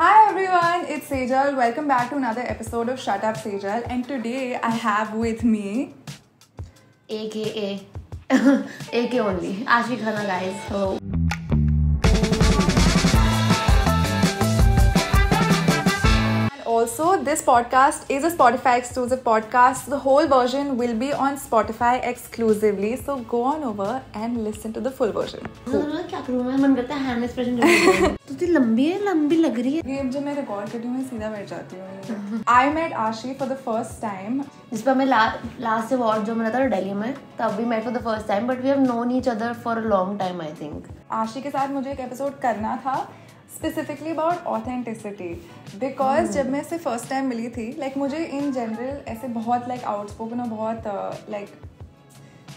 Hi everyone, it's Sejal. Welcome back to another episode of Shut Up Sejal. And today I have with me AKA AK only Ashik Khana guys. So also this podcast is a Spotify exclusive podcast. The whole version will be on Spotify exclusively. So go on over and listen to the full version. क्या करूँ मैं? मन करता है hand expression तो ती लंबी है लंबी लग रही है। ये जब मैं रिकॉर्ड करती हूँ मैं सीधा बैठ जाती हूँ। I met Ashi for the first time जिस पर मैं लास्ट अवार्ड जो मिला था दिल्ली में तब भी met for the first time but we have known each other for a long time I think Ashi के साथ मुझे एक एपिसोड करना था। स्पेसिफिकली अबाउट ऑथेंटिसिटी बिकॉज़ जब मैं इसे फ़र्स्ट टाइम मिली थी लाइक like, मुझे इन जनरल ऐसे बहुत लाइक आउटस्पोकन और बहुत लाइक uh, like,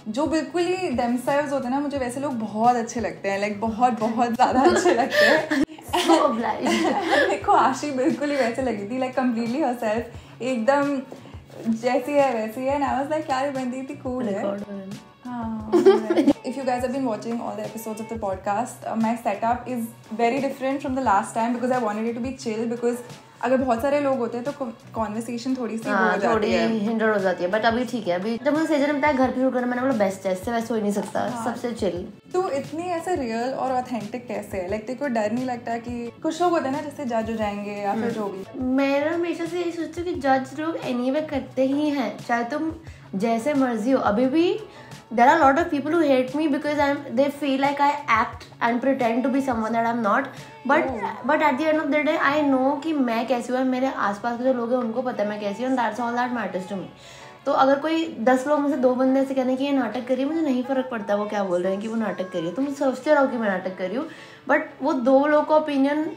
जो बिल्कुल ही देमसेल्व्स होते हैं ना मुझे वैसे लोग बहुत अच्छे लगते हैं लाइक like, बहुत बहुत ज़्यादा अच्छे लगते हैं। देखो आशी बिल्कुल ही वैसे लगी थी लाइक कम्प्लीटली हर सेल्फ एकदम जैसी है वैसी है ना लाइक क्या बनती थी कूल है। if you guys have been watching all the episodes of the podcast, uh, my setup is very different from the last time because I wanted it to be chill because अगर बहुत सारे लोग होते हैं तो conversation थोड़ी सी हाँ, हो जाती है। हिंडर हो जाती है बट अभी ठीक है अभी जब मुझे सेजन बताया घर पे शूट करना मैंने बोला बेस्ट है इससे वैसे हो ही नहीं सकता हाँ. सबसे चिल तो इतनी ऐसे रियल और ऑथेंटिक कैसे है? लाइक तेरे को डर नहीं लगता कि कुछ लोग होते हैं ना जैसे जज हो जाएँगे या फिर जो भी? मैं हमेशा से यही सोचती हूँ कि जज लोग एनी करते ही हैं चाहे तुम जैसे मर्ज़ी हो। अभी भी there are a lot of people who hate me because I'm they feel like I act and pretend to be someone that I'm not. But oh. but at the end of the day I know कि मैं कैसी हूँ मेरे आसपास के जो लोग हैं उनको पता है मैं कैसी हूँ that's all that matters to me तो अगर कोई दस लोग मुझसे दो बंदे से कहने की ये नाटक करिए मुझे नहीं फ़र्क पड़ता वो क्या बोल रहे हैं कि वो नाटक करिए तुम सोचते रहो कि मैं नाटक कर रही हूँ। बट वो दो लोग का ओपिनियन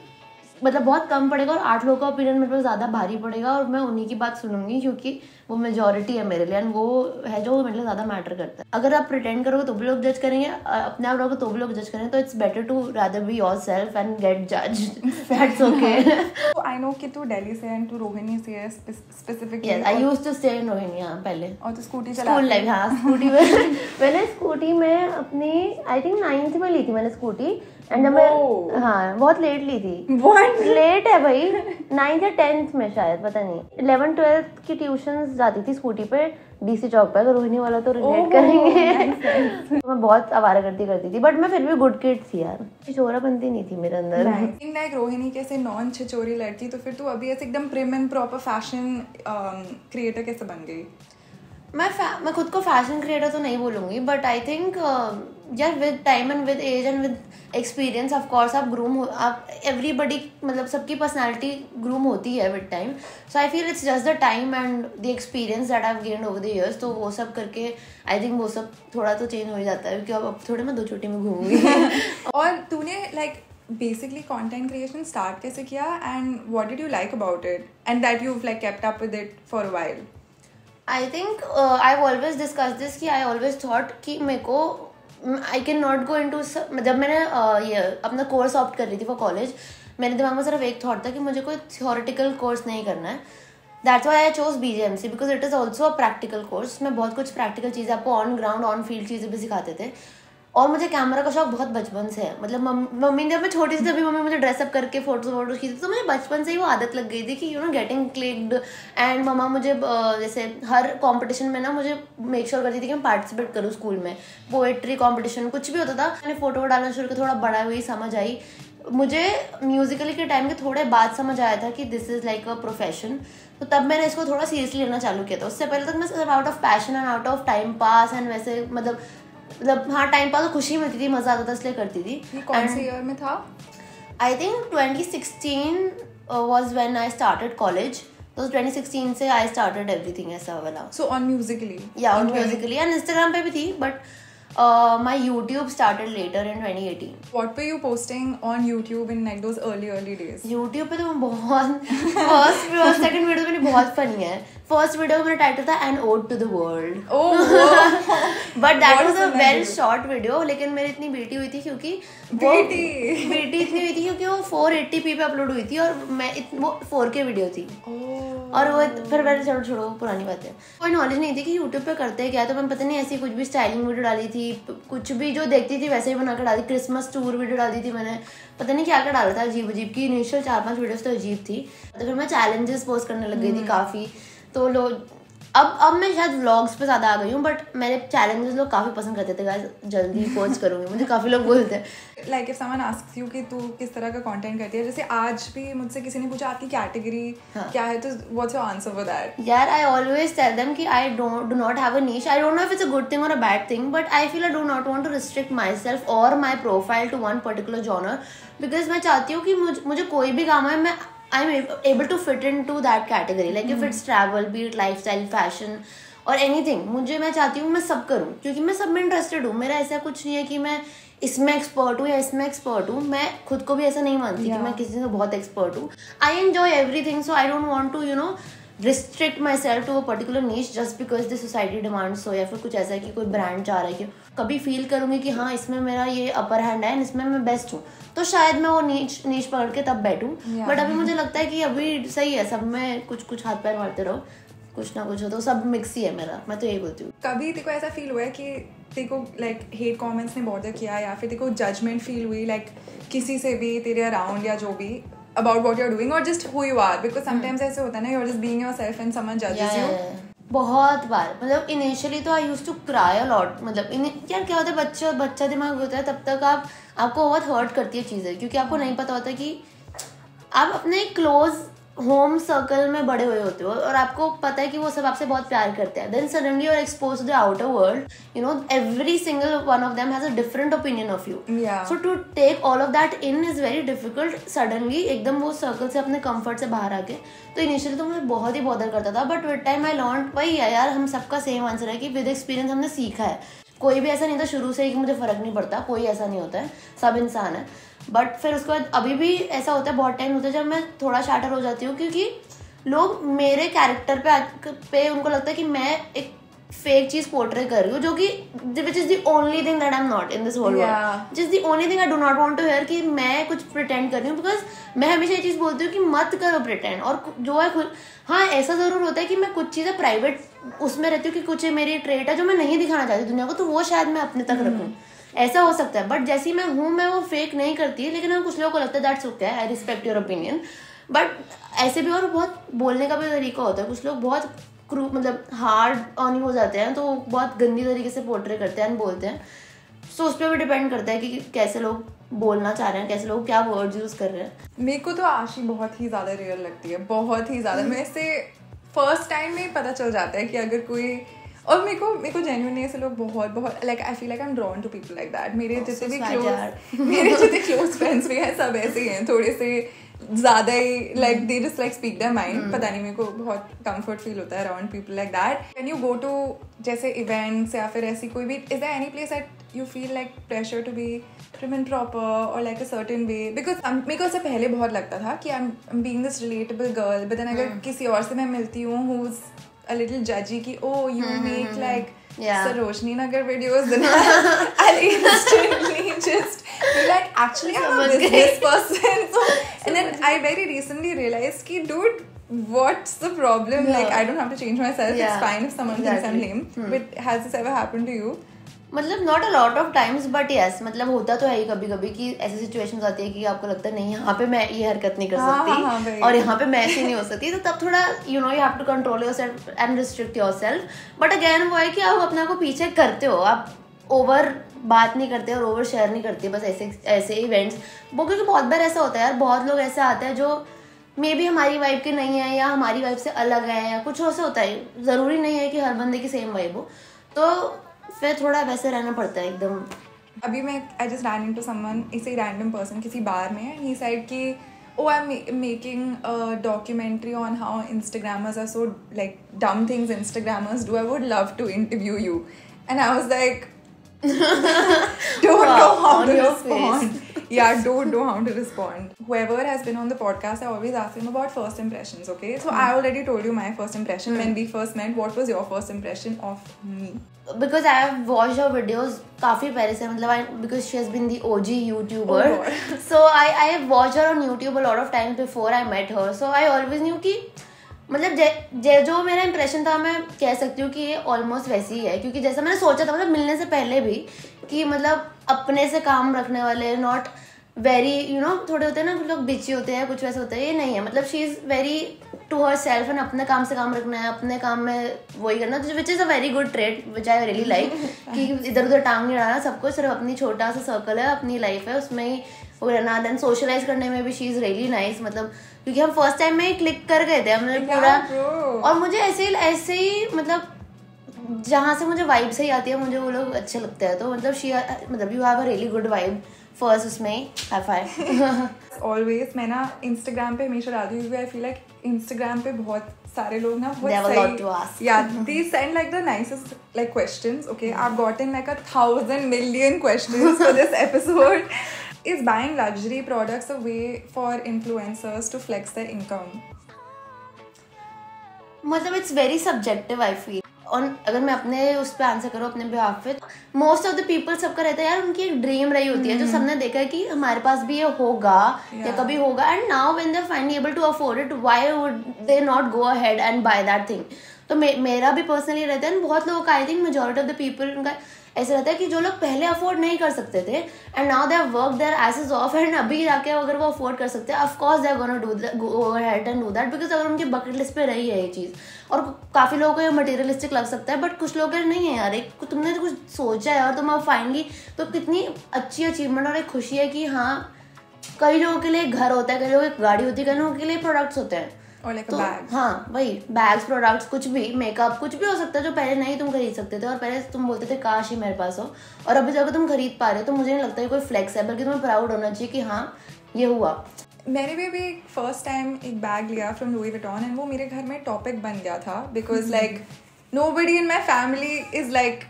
मतलब बहुत कम पड़ेगा और आठ लोगों का ओपिनियन मेरे को ज़्यादा भारी पड़ेगा और मैं उन्हीं की बात सुनूँगी क्योंकि वो मेजोरिटी है मेरे लिए एंड वो है जो मेरे लिए ज़्यादा मैटर करता है। अगर आप प्रिटेंड करोगे तो भी लोग जज करेंगे अपने आप रहोगे तो भी लोग जज करेंगे तो it's better to rather be yourself and get जज दैट्स ओके आई नो कि तू दिल्ली से एंड तू रोहिणी से है specifically yes I used to stay in Rohini हाँ पहले। और तू स्कूटी चला स्कूल लाइफ हाँ। स्कूटी में। मैंने स्कूटी में अपनी आई थिंक 9th में ली थी मैंने स्कूटी एंड मैं हाँ बहुत लेट ली थी। बहुत लेट है भाई। नाइन्थ या टेंथ में शायद पता नहीं। इलेवन ट्वेल्थ की ट्यूशन जाती थी स्कूटी पे डीसी चौक पे रोहिणी वाला तो रिलेट करेंगे। तो मैं बहुत आवारा करती करती थी बट मैं फिर भी गुड किड थी यार। छिचोरा बनती नहीं थी मेरे अंदर। एक रोहिणी कैसे नॉन छिचोरी लड़की तो फिर तू अभी ऐसे एकदम prim and proper fashion creator कैसे बन गई? मैं मैं खुद को फ़ैशन क्रिएटर तो नहीं बोलूँगी बट आई थिंक यार with time and with age and with experience of course आप ग्रूम हो आप एवरीबडी मतलब सबकी पर्सनालिटी ग्रूम होती है with time so I feel it's just the time and the experience that I gain over the years तो वो सब करके आई थिंक वो सब थोड़ा तो चेंज हो जाता है क्योंकि अब थोड़े मैं दो छोटी में घूमूँगी और तूने like basically content creation start कैसे किया and what did you like about it? And that you've like kept up with it for a while. I think I always discuss this कि आई ऑलवेज थॉट कि मेरे को I can not go into जब मैंने ये अपना course opt कर रही थी वो कॉलेज मेरे दिमाग में सिर्फ़ एक थाट था कि मुझे कोई थियोरिटिकल कोर्स नहीं करना है। That's why I chose B J M C because it is also a practical course मैं बहुत कुछ प्रैक्टिकल चीज़ें आपको ऑन ग्राउंड ऑन फ़ील्ड चीज़ें भी सिखाते थे। और मुझे कैमरा का शौक बहुत बचपन से है। मतलब मम्मी ने मैं छोटी सी तभी मम्मी मुझे ड्रेसअप करके फ़ोटोज़ वोटोज खींचती तो मुझे बचपन से ही वो आदत लग गई थी कि you know getting clicked and मम्मा मुझे जैसे हर कंपटीशन में ना मुझे मेक श्योर करती थी कि मैं पार्टिसिपेट करूँ स्कूल में। पोएट्री कॉम्पिटिशन कुछ भी होता था, मैंने फ़ोटो डालना शुरू किया, थोड़ा बड़ा हुई, समझ आई। मुझे म्यूजिकली के टाइम के थोड़े बाद समझ आया था कि this is like a profession तो तब मैंने इसको थोड़ा सीरियसली लेना चालू किया था। उससे पहले तक मैं सिर्फ़ out of passion and out of time pass and वैसे मतलब मतलब हाँ टाइम पास तो खुशी मिलती थी मज़ा आता था इसलिए करती थी कौन से ईयर में था I think 2016 was when I started college तो 2016 से आई स्टार्टेड एवरीथिंग ऐसा वाला सो ऑन म्यूजिकली या ऑन म्यूजिकली एंड इंस्टाग्राम पे भी थी but uh, my YouTube started later in 2018. What were you posting on YouTube in like those early early days? YouTube पे तो मैं बहुत first first second video मेरी बहुत funny है. First वीडियो मेरा title था Ode to the World. Oh. But that was a well short video. लेकिन मेरी इतनी बेटी हुई थी क्योंकि बेटी बेटी इतनी हुई थी क्योंकि वो 480p पे अपलोड हुई थी और मैं वो 4K वीडियो थी. Oh. और वो फिर मैंने छोड़ो छोड़ो पुरानी बात है कोई नॉलेज नहीं थी कि यूट्यूब पे करते हैं क्या तो मैं पता नहीं ऐसी कुछ भी स्टाइलिंग वीडियो डाली थी कुछ भी जो देखती थी वैसे ही बना कर डाली क्रिसमस टूर वीडियो डाली थी मैंने पता नहीं क्या क्या डाला था अजीब अजीब की इनिशियल चार पाँच वीडियोस तो अजीब थी तो फिर मैं चैलेंजेस पोस्ट करने लग गई थी काफ़ी तो लोग अब अब मैं शायद व्लॉग्स पे ज़्यादा आ गई हूँ बट मेरे चैलेंजेस लोग काफ़ी पसंद करते थे गाइस जल्दी पोस्ट करूँगी मुझे काफ़ी लोग बोलते हैं। Like if someone asks you कि तू किस तरह का कंटेंट करती है जैसे आज भी मुझसे किसी ने पूछा आपकी कैटेगरी हाँ. क्या है तो what's your answer for that यार आई ऑलवेज टेल देम कि I don't do not have a niche I don't know if it's a good thing और a bad thing but I feel I do not want to restrict myself और my profile to one particular genre because मैं चाहती हूँ कि मुझे मुझे कोई भी काम है मैं I am able to fit into that category like if it's travel be it lifestyle fashion और एनीथिंग मुझे मैं चाहती हूँ मैं सब करूँ क्योंकि मैं सब में इंटरेस्टेड हूँ। मेरा ऐसा कुछ नहीं है कि मैं इसमें एक्सपर्ट हूँ या इसमें एक्सपर्ट हूँ। मैं खुद को भी ऐसा नहीं मानती yeah. कि मैं किसी से बहुत एक्सपर्ट हूँ। I enjoy everything so I don't want to you know restrict myself to a particular niche just because the society demands हो या फिर कुछ ऐसा है कि कोई ब्रांड चाह रहा है कि कभी फील करूँगी कि हाँ इसमें मेरा ये अपर हैंड है इसमें मैं बेस्ट हूँ। तो शायद मैं वो नीच नीच पकड़ के तब बैठूँ। But yeah. अभी मुझे लगता है कि अभी सही है सब में कुछ कुछ हाथ पैर मारते रहो कुछ ना कुछ हो तो सब मिक्स ही है मेरा मैं तो यही बोलती हूँ। कभी तेको ऐसा फील हुआ है कि तेको लाइक हेट कमेंट्स ने बॉर्डर किया या फिर तेको जजमेंट फील हुई लाइक किसी से भी तेरे अराउंड या जो भी अबाउट वॉट यूर डूइंग और just who you are because sometimes ऐसे होता है ना you are just yourself and someone जजेस यू बहुत बार। मतलब इनिशियली तो I use to cry a lot मतलब यार क्या होता है बच्चा बच्चा दिमाग होता है तब तक आप आपको बहुत हर्ट करती है चीज़ें क्योंकि आपको नहीं पता होता कि आप अपने क्लोज होम सर्कल में बड़े हुए होते हो और आपको पता है कि वो सब आपसे बहुत प्यार करते हैं। देन सडनली और expose the outer world you know every single one of them has a different opinion of you so to take all of that in is very difficult suddenly एकदम वो सर्कल से अपने comfort से बाहर आके तो initially तो मुझे बहुत ही बॉदर करता था but with time I learn वही है यार हम सबका सेम आंसर है कि विद एक्सपीरियंस हमने सीखा है। कोई भी ऐसा नहीं था शुरू से ही कि मुझे फ़र्क नहीं पड़ता कोई ऐसा नहीं होता है सब इंसान है। बट फिर उसके बाद अभी भी ऐसा होता है बहुत टाइम होता है जब मैं थोड़ा शार्टर हो जाती हूँ क्योंकि लोग मेरे कैरेक्टर पे पे उनको लगता है कि मैं एक फेक चीज़ पोर्ट्रे कर रही हूँ जो कि which is the only thing that I am not in this whole world जिस the only thing I do not want to hear कि मैं कुछ प्रिटेंड कर रही हूँ बिकॉज़ मैं हमेशा ये चीज़ बोलती हूँ कि मत करो प्रिटेंड और जो है खुद हाँ ऐसा ज़रूर होता है कि मैं कुछ चीज़ें प्राइवेट उसमें रहती हूँ कि कुछ मेरी ट्रेट है जो मैं नहीं दिखाना चाहती दुनिया को तो वो शायद मैं अपने तक रखूँ। ऐसा हो सकता है। बट जैसी मैं हूँ मैं वो फेक नहीं करती लेकिन हाँ कुछ लोगों को लगता है that's okay I respect your opinion but ऐसे भी और बहुत बोलने का भी तरीका होता है। कुछ लोग बहुत क्रू मतलब हार्ड ऑन हो जाते हैं तो बहुत गंदी तरीके से पोर्ट्रे करते हैं बोलते हैं। सो उस पर भी डिपेंड करता है कि कैसे लोग बोलना चाह रहे हैं कैसे लोग क्या वर्ड यूज़ कर रहे हैं। मेरे को तो आशी बहुत ही ज़्यादा रियल लगती है बहुत ही ज़्यादा। मैं से फ़र्स्ट टाइम में पता चल जाता है कि अगर कोई और मेरे को मेरे को जेन्यूनली ऐसे लोग बहुत बहुत like I feel like I am drawn to people like that मेरे जितने भी क्लोज मेरे जितने क्लोज फ्रेंड्स भी हैं सब ऐसे ही हैं. थोड़े से ज़्यादा ही like they just like speak the mind पता नहीं मेरे को बहुत कंफर्ट फील होता है around people like that can you go to जैसे इवेंट्स या फिर ऐसी कोई भी is the any place at you feel like pressure to be prim and proper or like a certain way? Because मेरे को उससे पहले बहुत लगता था कि I am being this relatable girl but then अगर किसी और से मैं मिलती हूँ who a little judgy ki oh you mm-hmm. make mm-hmm. like yeah. Sarojini Nagar videos then I'll instantly just be like actually I'm a business person so, and then I very recently realized ki dude what's the problem yeah. like I don't have to change myself yeah. it's fine if someone exactly. thinks I'm lame hmm. but has this ever happened to you मतलब not a lot of times but yes मतलब होता तो है ही कभी कभी कि ऐसी situations आती है कि आपको लगता है नहीं यहाँ पे मैं ये हरकत नहीं कर हाँ, सकती हाँ, हाँ, और यहाँ पे मैं ऐसी नहीं हो सकती। तो तब थोड़ा you know you have to control yourself and restrict yourself but again वो है कि आप अपने को पीछे करते हो। आप ओवर बात नहीं करते और ओवर शेयर नहीं करते बस ऐसे ऐसे इवेंट्स वो क्योंकि बहुत बार ऐसा होता है यार बहुत लोग ऐसे आते हैं जो मे बी हमारी वाइफ के नहीं है या हमारी वाइफ से अलग है या कुछ ऐसा होता है। ज़रूरी नहीं है कि हर बंदे की सेम वाइफ हो। तो फिर थोड़ा वैसे रहना पड़ता है एकदम। अभी मैं I just ran to someone इसे रैंडम पर्सन किसी बार में ही साइड कि ओ I am making documentary on how Instagrammers are so like dumb things Instagrammers do I would love to interview you and I was like don't wow, know how to respond yeah, don't know how to respond. Whoever has been on the podcast, I always ask him about first impressions, okay? So mm. I already told you my first impression mm. when we first met. What was your first impression of me? Because I have watched her videos काफी पहले से मतलब I because she has been the OG YouTuber. Oh so I I have watched her on YouTube a lot of times before I met her. So I always knew कि मतलब जे, जे जो मेरा impression था मैं कह सकती हूँ कि ये ऑलमोस्ट वैसी ही है क्योंकि जैसा मैंने सोचा था मतलब मिलने से पहले भी कि मतलब अपने से काम रखने वाले नॉट वेरी यू नो थोड़े होते हैं ना कुछ लोग बिची होते हैं कुछ वैसे होते हैं ये नहीं है। मतलब she is very to herself and अपने काम से काम रखना है अपने काम में वही करना which is a very good trait which I really like कि इधर उधर टांग नहीं डालना सब कुछ सिर्फ़ अपनी छोटा सा सर्कल है अपनी लाइफ है उसमें ही वो रहना देन सोशलाइज करने में भी शी इज़ रियली नाइस मतलब क्योंकि हम फ़र्स्ट टाइम में ही क्लिक कर गए थे हमने पूरा और मुझे ऐसे ही ऐसे ही मतलब जहाँ से मुझे वाइब सही आती है मुझे वो लोग अच्छे लगते हैं तो मतलब शी मतलब you have a really good vibe first उसमें ऑलवेज मैं ना इंस्टाग्राम पे हमेशा डालती हूँ आई फील लाइक इंस्टाग्राम पे बहुत सारे लोग ना बहुत सही या they send like the nicest like questions okay I gotten like a thousand million questions for this episode is buying luxury products a way for influencers to flex their income? मतलब it's very subjective I feel और अगर मैं अपने उस पर answer करूँ अपने behalf पे मोस्ट ऑफ़ द पीपल सबका रहता है यार उनकी एक ड्रीम रही होती है। जो सबने देखा है कि हमारे पास भी ये होगा या कभी होगा and now when they finally able to afford it why would they not go ahead and buy that thing तो मे, मेरा भी पर्सनली रहता है बहुत लोगों का I think majority of the people उनका ऐसा रहता है कि जो लोग पहले अफोर्ड नहीं कर सकते थे and now they work their asses off and अभी जाके अगर वो अफोर्ड कर सकते हैं of course they gonna do go head and do that because अगर उनकी बकेट लिस्ट पे रही है ये चीज़, और काफ़ी लोगों को ये मटेरियलिस्टिक लग सकता है बट कुछ लोग नहीं है यार, एक तुमने तो कुछ सोचा है, और तुम अब फाइनली तो कितनी अच्छी अचीवमेंट और एक खुशी है कि हाँ कई लोगों के लिए घर होता है, कई लोगों की गाड़ी होती है, कई लोगों के लिए प्रोडक्ट्स होते हैं। Like तो, हाँ वही बैग्स प्रोडक्ट्स कुछ भी मेकअप कुछ भी हो सकता है जो पहले नहीं तुम खरीद सकते थे। और पहले तुम बोलते थे काश ही मेरे पास हो। और अभी जब तुम खरीद पा रहे हो तो मुझे नहीं लगता है कोई फ्लेक्स है बल्कि तुम्हें प्राउड होना चाहिए कि हाँ ये हुआ। मैंने भी अभी फ़र्स्ट टाइम एक बैग लिया फ्रॉम लुई विटॉन एंड वो मेरे घर में टॉपिक बन गया था because like nobody in my family is like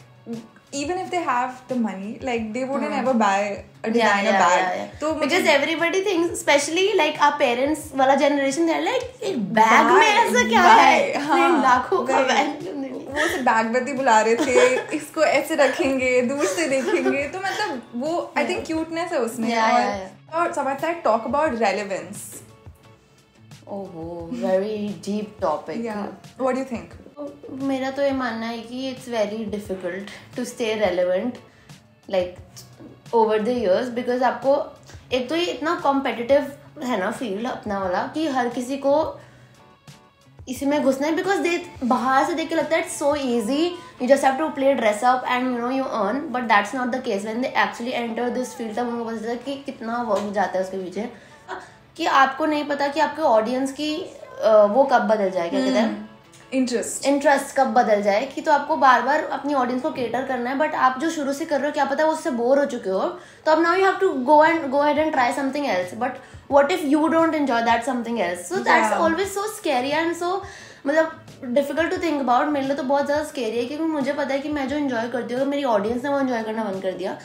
even if they have the money, like they wouldn't hmm. ever buy a designer yeah, yeah, bag. Yeah, yeah. So because everybody thinks, especially like our parents वाला generation, they're like bag में ऐसा क्या है? हाँ, लाखों का bag. वो से बैगवती बुला रहे थे इसको ऐसे रखेंगे दूर से देखेंगे तो मतलब वो आई थिंक क्यूटनेस है उसमें yeah, और, yeah, yeah. और समझ है talk about relevance oh very deep topic what do you think मेरा तो ये मानना है कि it's very difficult to stay relevant like over the years because आपको, एक तो ये इतना कॉम्पिटिटिव है ना फ़ील्ड अपना वाला, कि हर किसी को इसी में घुसना है बिकॉज़ दे बाहर से देख के लगता है it's so easy you just have to play dress up and you know you earn but that's not the case when they actually enter this field तब उनको पता चलता है कि कितना वर्क जाता है उसके पीछे। कि आपको नहीं पता कि आपके ऑडियंस की वो कब बदल जाए, क्या कहते हैं? इंटरेस्ट इंटरेस्ट कब बदल जाए कि तो आपको बार बार अपनी ऑडियंस को केटर करना है बट आप जो शुरू से कर रहे हो क्या पता है उससे बोर हो चुके हो। तो अब now you have to go and go head and try something else but what if you don't enjoy that something else so that's always so scary and so मतलब डिफ़िकल्ट टू थिंक अबाउट मेरे लिए तो बहुत ज़्यादा scary है क्योंकि मुझे पता है कि मैं जो इन्जॉय करती हूँ मेरी ऑडियंस ने वो इन्जॉय करना बंद कर दिया।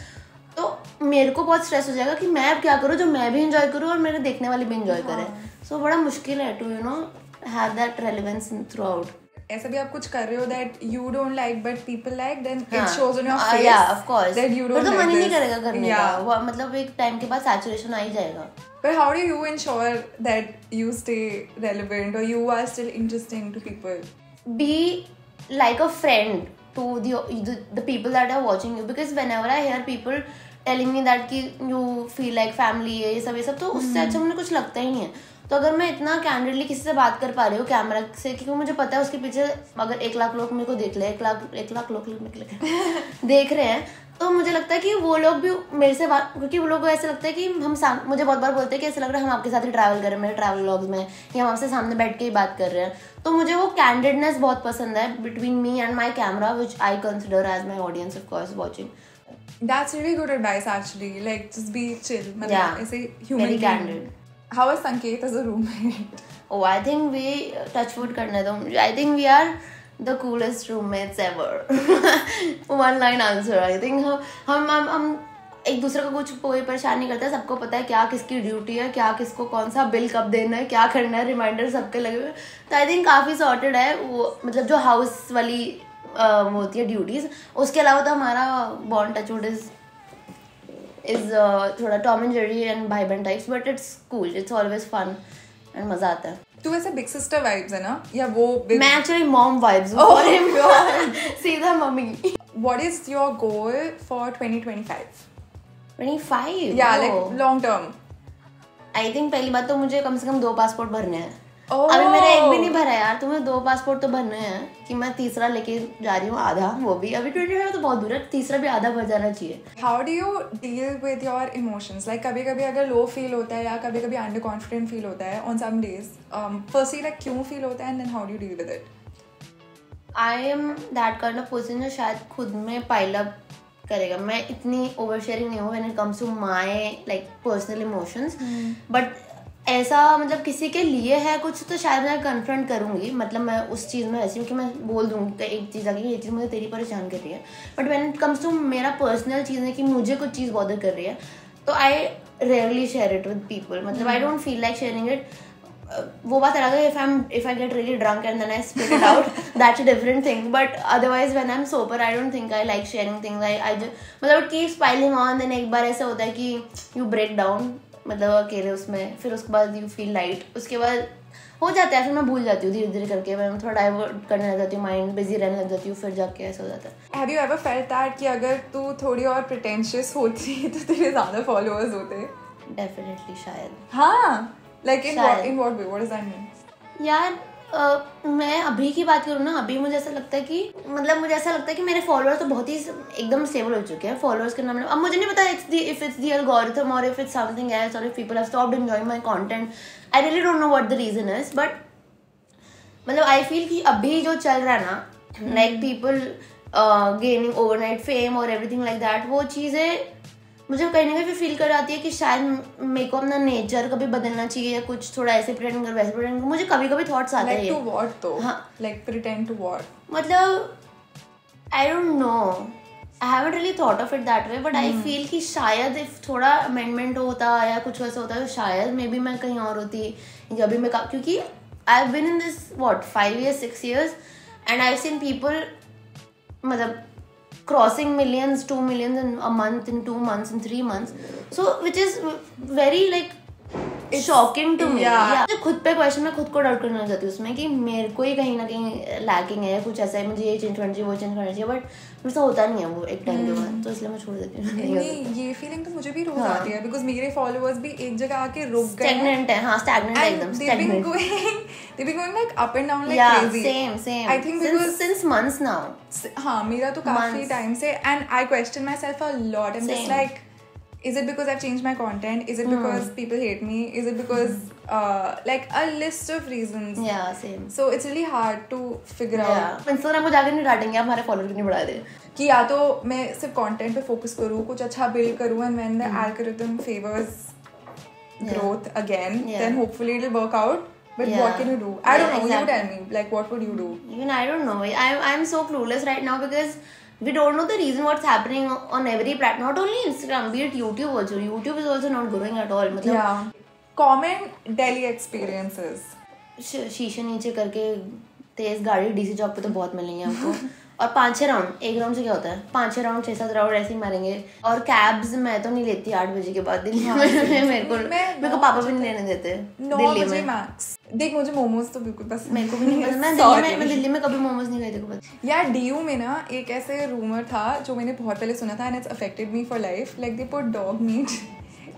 तो मेरे को बहुत स्ट्रेस हो जाएगा कि मैं अब क्या करूँ जो मैं भी इंजॉय करूँ और मेरे देखने वाले भी इंजॉय करें। सो हाँ। बड़ा मुश्किल है to you know have that relevance in throughout. ऐसा भी आप कुछ कर रहे हो that you don't like but people like then it shows on your face या of course that you don't मन नहीं करेगा करने का। वो मतलब एक टाइम के बाद सैचुरेशन आ ही जाएगा। But how do you ensure that you stay relevant और you are still interesting to people be like a friend to the the people that are watching you because whenever I hear people telling me that कि you feel like family है ये सब ये सब तो उससे अच्छा मुझे कुछ लगता ही नहीं है। तो अगर मैं इतना कैंडिडली किसी से बात कर पा रही हूँ कैमरा से क्योंकि मुझे पता है उसके पीछे अगर एक लाख लोग मेरे को देख ले एक लाख एक लाख लोग देख रहे हैं तो मुझे लगता है कि वो लोग भी मेरे से बात क्योंकि वो लोग को ऐसा लगता है कि हम मुझे बहुत बार बोलते हैं कि ऐसा लग रहा है हम आपके साथ ही ट्रैवल कर रहे हैं मेरे ट्रैवल व्लॉग्स में या हम आपसे सामने बैठ के ही बात कर रहे हैं तो मुझे वो कैंडिडनेस बहुत पसंद है between me and my camera which I consider as my audience of course watching That's really good advice actually. Like just be chill. Yeah. ऐसे human Very candid. How is Sanket as a roommate? Oh, I think we touch wood करने दो I think we are the coolest roommates ever. One line answer. I think हम हम हम एक दूसरे को कुछ कोई परेशान नहीं करता सबको पता है क्या किसकी ड्यूटी है क्या किसको कौन सा बिल कब देना है क्या करना है रिमाइंडर सबके लगे हुए तो आई थिंक काफ़ी सॉर्टेड है वो मतलब जो हाउस वाली वो होती है ड्यूटीज़ उसके अलावा तो हमारा bond touch wood is is uh, थोड़ा टॉम एंड जेरी एंड भाई बहन types but it's cool it's always fun and मज़ा आता है. तू ऐसे बिग सिस्टर वाइब्स है ना? या वो मैं actually mom vibes for him सीधा मम्मी. What is your goal for 2025 25 yeah like long term. I think पहली बात तो मुझे कम से कम दो पासपोर्ट भरने हैं. Oh. अभी मेरा एक भी नहीं भरा यार तुम्हें दो पासपोर्ट तो भरने हैं कि मैं तीसरा लेके जा रही हूँ आधा वो भी। अभी ट्वेंटी फाइव तो बहुत दूर है तीसरा भी आधा भर जाना चाहिए। How do you deal with your emotions? Like कभी कभी अगर लो फील होता है या कभी कभी अंडर कॉन्फिडेंट फील होता है some days um, firstly like क्यों फील होता है then how do you deal with I am that kind of person जो शायद खुद में पाइल अप करेगा। मैं इतनी ओवर शेयरिंग नहीं हूँ when it comes to my like personal emotions but ऐसा मतलब किसी के लिए है कुछ तो शायद मैं कन्फ्रंट करूँगी। मतलब मैं उस चीज़ में ऐसी हूँ कि मैं बोल दूँगी कि एक चीज़ आगे ये चीज़ मुझे तेरी परेशान कर रही है। But when it comes to मेरा पर्सनल चीज़ है कि मुझे कुछ चीज़ बॉदर कर रही है तो I rarely share it with people मतलब I don't feel like sharing it वो बात अलग है if I'm if I get really drunk and then I spit it out that's a different thing. But otherwise when I'm sober I don't think I like sharing things. I I just मतलब it keeps piling on then एक बार ऐसा होता है कि you break down. मतलब अकेले उसमें फिर उसके बाद यू फील लाइट उसके बाद हो जाता है फिर मैं भूल जाती हूँ धीरे धीरे करके मैं थोड़ा डाइवर्ट करने लग जाती हूँ माइंड बिज़ी रहने लग जाती हूँ फिर जाके ऐसा हो जाता है। Have you ever felt that कि अगर तू थोड़ी और प्रिटेंशियस होती तो तेरे ज़्यादा फॉलोअर्स होते? डेफिनेटली शायद। हाँ like in what in what way what does that mean यार अ, मैं अभी की बात करूँ ना अभी मुझे ऐसा लगता है कि मतलब मुझे ऐसा लगता है कि मेरे फॉलोअर्स तो बहुत ही एकदम स्टेबल हो चुके हैं फॉलोअर्स के नाम अब मुझे नहीं पता it's if it's the algorithm और इफ़ इट्स समथिंग एल्स और if people have stopped enjoying my content I really don't know what the reason is but मतलब आई फील कि अभी जो चल रहा है ना like people gaining overnight fame और एवरीथिंग लाइक दैट वो चीज़ें मुझे कहीं ना कहीं फील कर आती है कि शायद मेरे को अपना नेचर कभी बदलना चाहिए या कुछ थोड़ा ऐसे प्रेटेंड कर वैसे प्रेटेंड कर। मुझे कभी कभी थॉट्स आते हैं। what though? हाँ। like pretend to what? मतलब I don't know I haven't really thought of it that way but I feel कि शायद इफ़ थोड़ा अमेंडमेंट होता या कुछ वैसा होता तो शायद मे बी मैं कहीं और होती या अभी मैं क्योंकि I have been in this what five years six years and I seen people मतलब crossing millions two millions in a month in two months in three months. So which is very like shocking to me yeah. खुद पे question में खुद को doubt करना चाहती हूँ उसमें कि मेरे को ही कहीं ना कहीं लैकिंग है कुछ ऐसा है मुझे ये चेंज करना चाहिए वो चेंज करना चाहिए बट वैसा होता नहीं है वो एक टाइम के बाद तो इसलिए मैं छोड़ देती हूँ। ये फीलिंग तो भी रोज आती है बिकॉज़ मेरे फॉलोअर्स भी एक जगह आके रुक गए हैं। स्टैग्नेंट है हाँ स्टैग्नेंट है एकदम stagnant been going like up and down like या crazy same same I think because since months now हाँ मेरा तो काफ़ी. टाइम से and I question myself a lot and just Same. like is it because I've changed my content is it Hmm. because people hate me is it because uh like a list of reasons या सेम so it's really hard to figure out या Instagram को जाके नहीं डांटेंगे आप हमारे follower नहीं बढ़ा दे कि या तो मैं सिर्फ़ कंटेंट पे फोकस करूँ कुछ अच्छा बिल्ड करूँ एंड मैन एड करूँ favours growth again then hopefully it work out शीशे नीचे करके तेज गाड़ी डीसी जॉब पे तो बहुत मिलेंगे आपको और पाँच छह राउंड एक राउंड से क्या होता है? पाँच छह राउंड छह सात राउंड ऐसे ही मारेंगे। और कैब्स मैं तो नहीं लेती आठ बजे के बाद दिल्ली में मेरे को मेरे को पापा भी नहीं लेने देते दिल्ली में। मैक्स देख मुझे मोमोज तो बिल्कुल पसंद मेरे को भी नहीं पसंद मैं दिल्ली में मैं दिल्ली में कभी मोमोज नहीं खाई देखो बस। यार डीयू में ना एक ऐसे रूमर था जो मैंने बहुत पहले सुना था and it's affected me for life like they put dog meat